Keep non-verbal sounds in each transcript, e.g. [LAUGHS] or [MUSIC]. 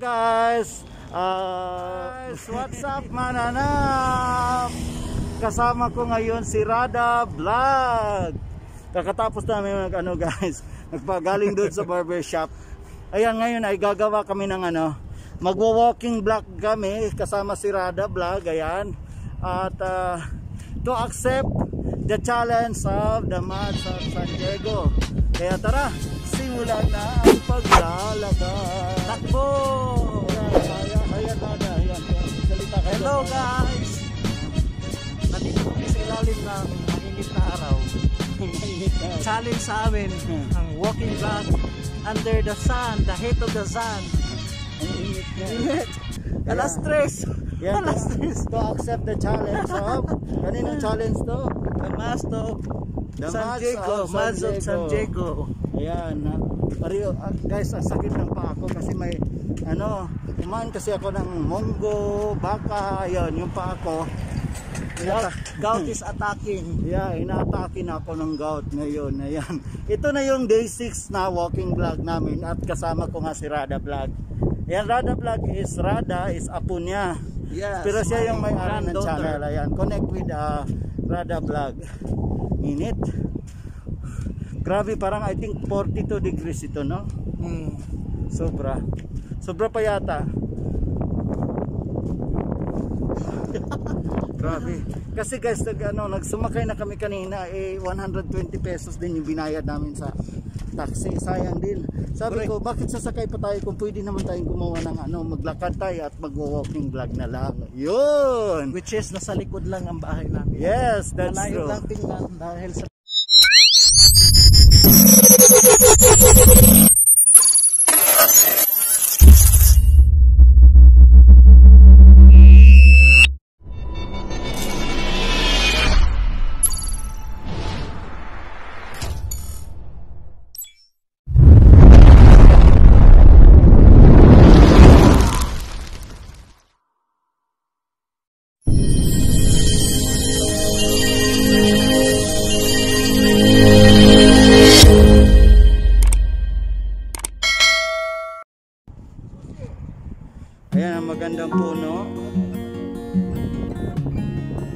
Guys, uh, what's up [LAUGHS] mananap? Kasama ko ngayon si Rada Vlog. Kakatapos namin mag ano guys, [LAUGHS] nagpagaling doon sa barbershop. Ayan ngayon ay gagawa kami ng ano, magwa-walking vlog kami kasama si Rada Vlog. Ayan. At uh, to accept the challenge of the Mats of San Diego. Kaya tara, simulan na ang paglalakad. Takbo! Ayan, ayan, ayan, ayan, ayan. Salita ka Hello guys! Nandito kami sa ilalim ng mainit na araw. [LAUGHS] Challenge sa amin ang walking vlog under the sun, the heat of the sun. Ang init na. Init! Alas tres! Yan, Alas tres! to accept the challenge of kaninong challenge to? The mast of The San Diego, Mads of San Diego. Ayan, na. Pareho, ah, guys, ang sakit ng paa ko kasi may ano, kumain kasi ako ng monggo, baka, ayan, yung paa ko. Gout, gout is [LAUGHS] attacking. Yeah, inaatake na ako ng gout ngayon. Ayan. Ito na yung day 6 na walking vlog namin at kasama ko nga si Rada Vlog. Ayan, Rada Vlog is Rada is apo niya. Yes, Pero siya yung may ari ng channel. Ayan, connect with uh, Rada Vlog. Init. Grabe, parang I think 42 degrees ito, no? Hmm. Sobra. Sobra pa yata. [LAUGHS] Grabe. Kasi guys, nag, ano, nagsumakay na kami kanina, eh 120 pesos din yung binayad namin sa taxi. Sayang din. Sabi ko, bakit sasakay pa tayo kung pwede naman tayong gumawa ng ano, maglakad tayo at mag-walking vlog na lang. Yun! Which is nasa likod lang ang bahay namin. Yes, that's Malayo true. lang tingnan dahil sa Ayan ang magandang puno.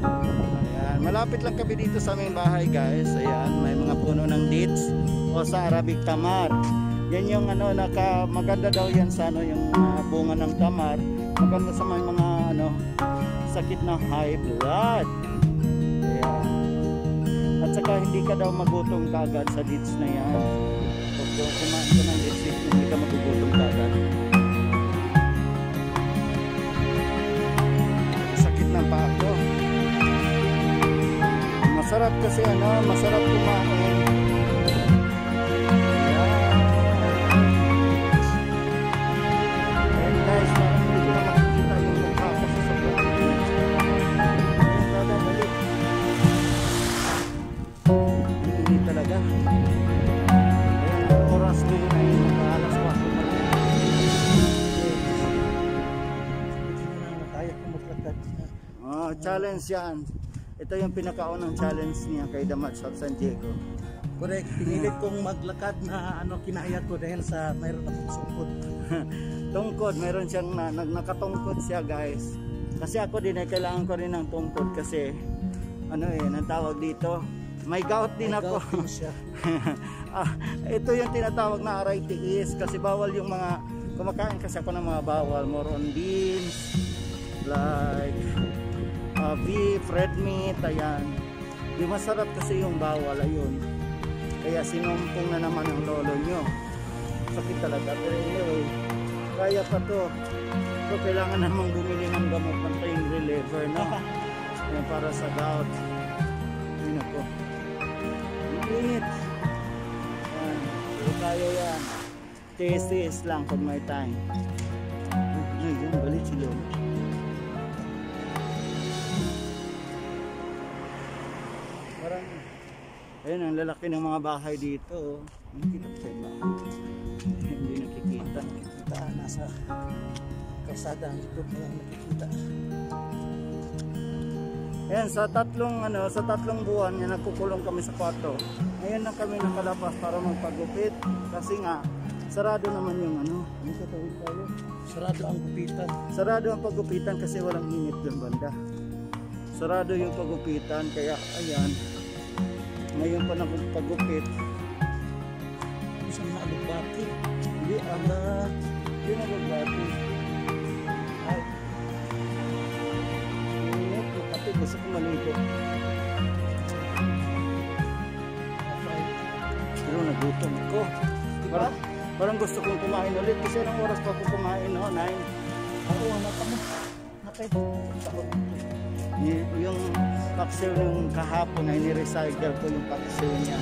Ayan, malapit lang kami dito sa aming bahay guys. Ayan, may mga puno ng dates o sa Arabic tamar. Yan yung ano, naka, maganda daw yan sa ano, yung ah, bunga ng tamar. Maganda sa mga, mga ano, sakit ng high blood. Ayan. At saka hindi ka daw magutom kagad sa dates na yan. Pag kumain ka ng dates, hindi ka magugutom kagad. Masarap kasi ano, masarap kumain. Ayan guys, parang hindi ko na makikita yung mukha ko sa sobrang init. Ayan, Dada, dali. Ang init talaga. Ayan, ang oras ko yun ay mag-alas 4 na lang. Hindi na kaya ko maglakad. Challenge yan. Ito yung pinakaunang challenge niya kay Damat sa San Diego. Correct. Pinilit kong maglakad na ano kinaya ko dahil sa mayroon akong sukot. [LAUGHS] tungkod, meron siyang na, nag, nakatungkod siya guys. Kasi ako din ay kailangan ko rin ng tungkod kasi ano eh, ang tawag dito. May gout din May ako. gout din siya. [LAUGHS] ah, ito yung tinatawag na arthritis kasi bawal yung mga kumakain kasi ako ng mga bawal more on beans like uh, beef, red meat, ayan. Di masarap kasi yung bawal, ayun. Kaya sinumpong na naman ang lolo nyo. Sakit talaga. Pero anyway, kaya pa to. So, kailangan namang bumili ng gamot ng pain reliever, no? Yan, para sa gout. Ayun ako. Ang init. Yan. Pero kaya yan. Tiis-tiis lang pag may time. Ay, yun, balik si lolo. Ayun ang lalaki ng mga bahay dito. oh. Nakikita ko sa iba. Hindi nakikita. Kita nasa kalsada ang mo lang nakikita. Ayan, sa tatlong ano, sa tatlong buwan yan nagkukulong kami sa kwarto. Ngayon lang kami nakalabas para magpagupit kasi nga Sarado naman yung ano. Yung tatawid tayo. Sarado ang gupitan. Sarado ang pagupitan kasi walang init doon banda. Sarado yung pagupitan kaya ayan. Ngayon pa na pagupit. Isang naalugbati. Hindi ala. Hindi na magbati. Ay. Init. Kapit gusto ko maligo. Pero nagutom ko. Diba? Parang, parang gusto kong kumain ulit kasi anong oras pa ako kumain no? 9. Ako, wala ka mo. Nakay. Y- yung paksiw yung kahapon ay ni-recycle ko yung paksiw niya.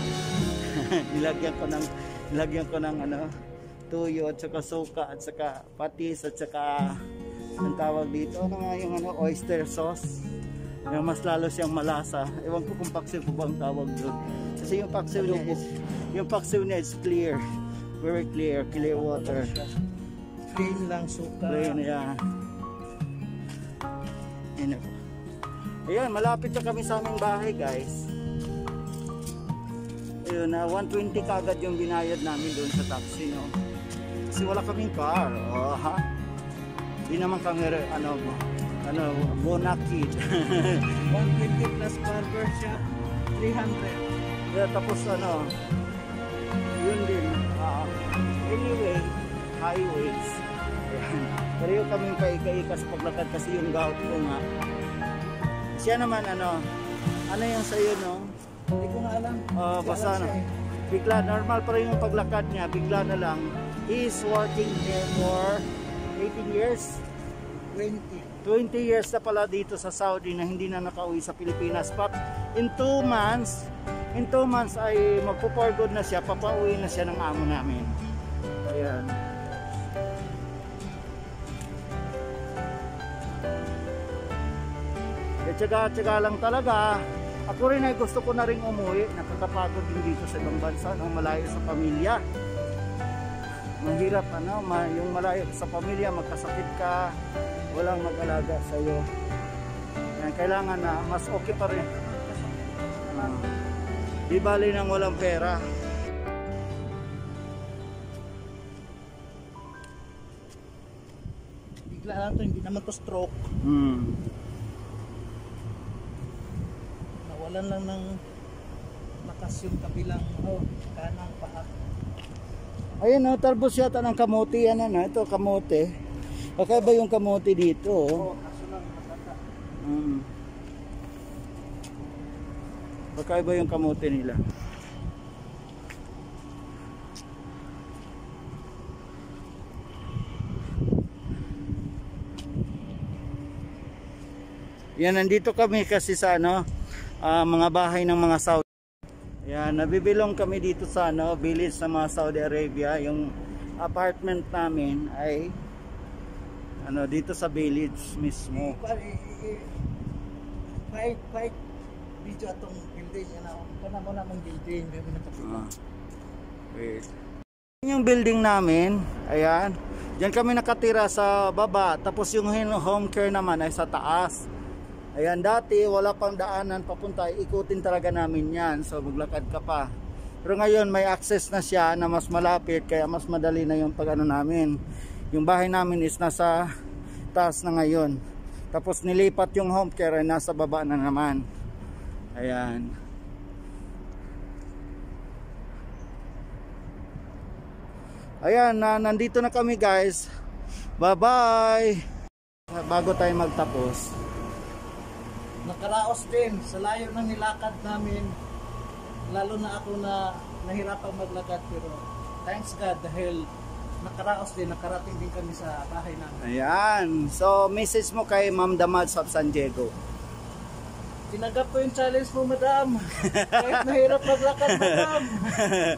[LAUGHS] nilagyan ko ng nilagyan ko ng ano tuyo at saka suka at saka patis at saka ang tawag dito ano nga yung ano oyster sauce yung mas lalo siyang malasa ewan ko kung paksiw ko bang tawag doon kasi yung paksiw niya is yung paksiw niya is clear very clear clear water Plain lang suka. Plain, yeah. Ako. Ayan, malapit na kami sa aming bahay, guys. Ayun, na 120 kagad yung binayad namin doon sa taxi, no? Kasi wala kaming car. Oh, ha? Di naman kami, ano, ano, bonakid. 120 [LAUGHS] plus barber shop. 300. yeah, tapos ano, yun din. ah, anyway, highways. Ayan. Pareho kaming paika-ika sa paglakad kasi yung gout ko nga. Siya naman ano, ano yung sa'yo no? Hindi ko nga alam. Hindi basta ano, eh. bigla, normal pa rin yung paglakad niya, bigla na lang, he's working here for 18 years. 20. 20 years na pala dito sa Saudi na hindi na nakauwi sa Pilipinas. But in 2 months, in 2 months ay magpo-for good na siya, papauwi na siya ng amo namin. Ayan. Eh, tsaga-tsaga lang talaga. Ako rin ay gusto ko na rin umuwi. Nakakapagod din dito sa ibang bansa, no? malayo sa pamilya. Mahirap ano, ma yung malayo sa pamilya, magkasakit ka, walang mag-alaga sa iyo. Kailangan na mas okay pa rin. Ah, di bali nang walang pera. Bigla lang to, hindi naman to stroke. Hmm. Nawalan lang ng lakas yung kabilang oh, kanang paa. Ayun oh, tarbos yata ng kamote yan ano, ito kamote. Kakaiba yung kamote dito. Oh. Oh, kaso lang matanda. Hmm. Kakaiba yung kamote nila. Yan, nandito kami kasi sa ano, ah, mga bahay ng mga Saudi. Yan, nabibilong kami dito sa ano, village sa mga Saudi Arabia. Yung apartment namin ay ano dito sa village mismo. Fight, fight. Video atong building. Ano, kana mo namang building. May nakapila. Ah. Wait. Yung building namin, ayan. Diyan kami nakatira sa baba, tapos yung home care naman ay sa taas. Ayan, dati wala pang daanan papunta, ikutin talaga namin yan. So maglakad ka pa. Pero ngayon may access na siya na mas malapit, kaya mas madali na yung pag-ano namin. Yung bahay namin is nasa taas na ngayon. Tapos nilipat yung home care ay nasa baba na naman. Ayan. Ayan, na, nandito na kami guys. Bye-bye! Bago tayo magtapos. Nakaraos din sa layo ng nilakad namin. Lalo na ako na nahirapang maglakad pero thanks God dahil nakaraos din, nakarating din kami sa bahay namin. Ayan. So, message mo kay Ma'am Damads of San Diego. Tinanggap ko yung challenge mo, madam. Kahit mahirap maglakad, madam.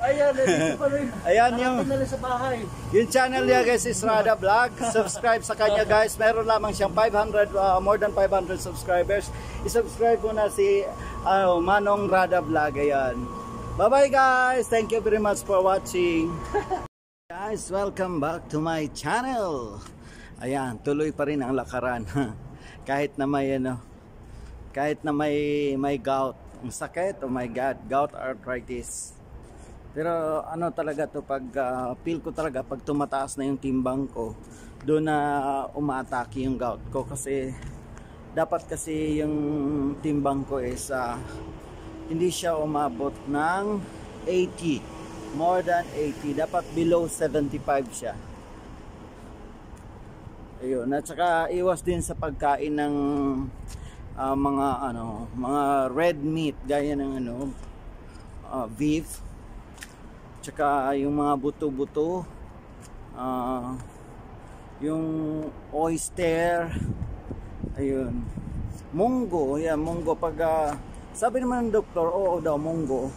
Ayan, nandito pa rin. Ayan yung- Nakarating na rin sa bahay. Yung channel niya guys is Rada Vlog. Subscribe sa kanya guys. Meron lamang siyang 500, uh, more than 500 subscribers. I-subscribe mo na si uh, Manong Rada Vlog. Ayan. Bye-bye guys. Thank you very much for watching. [LAUGHS] Guys, welcome back to my channel. Ayan, tuloy pa rin ang lakaran. [LAUGHS] kahit na may ano, kahit na may may gout. Ang sakit, oh my god, gout arthritis. Pero ano talaga to pag ah, feel ko talaga pag tumataas na yung timbang ko, doon na umaatake yung gout ko kasi dapat kasi yung timbang ko is ah, hindi siya umabot ng 80 more than 80 dapat below 75 siya ayun at saka iwas din sa pagkain ng ah, mga ano mga red meat gaya ng ano ah, beef tsaka yung mga buto-buto ah, yung oyster ayun. Munggo yan munggo. Pag ah, sabi naman ng doktor oo daw munggo.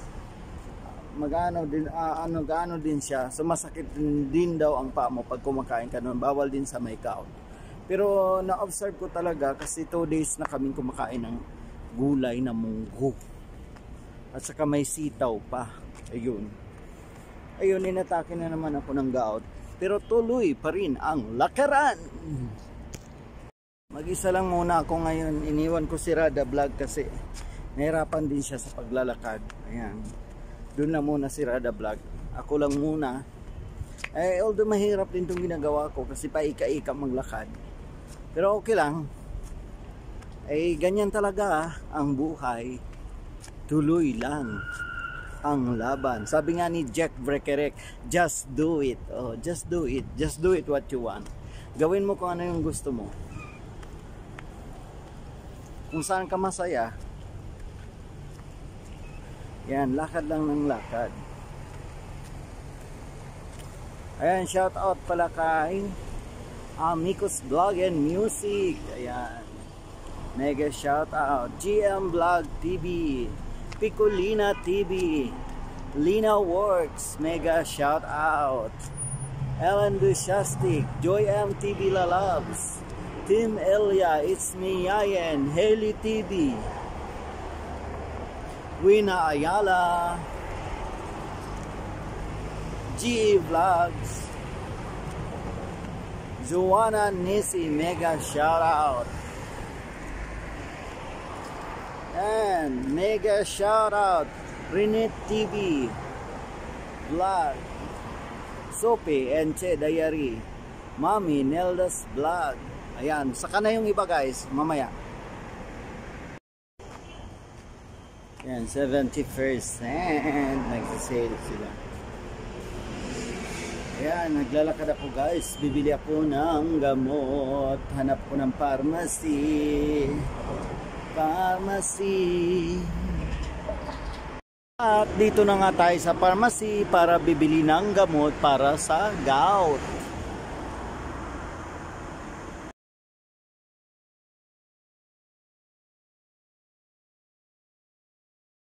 Magano din ah, ano gaano din siya so masakit din, din daw ang paa mo pag kumakain ka nun. Bawal din sa may gout pero na-observe ko talaga kasi 2 days na kaming kumakain ng gulay na munggo. At saka may sitaw pa. Ayun. Ayun inatake na naman ako ng gout. Pero tuloy pa rin ang lakaran. Mag-isa lang muna ako ngayon. Iniwan ko si Rada vlog kasi nahirapan din siya sa paglalakad. Ayan. Doon na muna si Rada Vlog. Ako lang muna. Eh, although mahirap din itong ginagawa ko kasi paika-ika maglakad. Pero okay lang. Eh, ganyan talaga ang buhay. Tuloy lang ang laban. Sabi nga ni Jack Brekerek, just do it. Oh, just do it. Just do it what you want. Gawin mo kung ano yung gusto mo. Kung saan ka masaya, yan, lakad lang ng lakad. Ayan, shout out pala kay Amicus Vlog and Music. Ayan. Mega shout out. GM Vlog TV. Picolina TV. Lina Works. Mega shout out. Ellen Dushastic. Joy M TV Lalabs. Team Elia. It's me, Yayan. Haley TV. Wina Ayala, GE Vlogs, Joanna Nisi, mega shout out. And mega shout out, Renit TV, Vlog, Sophie and Che Diary, Mami Nelda's Vlog. Ayan, saka na yung iba guys, mamaya. Yan, 70%. Nagsisale sila. Ayan, naglalakad ako guys. Bibili ako ng gamot. Hanap ko ng pharmacy. Pharmacy. At dito na nga tayo sa pharmacy para bibili ng gamot para sa gout.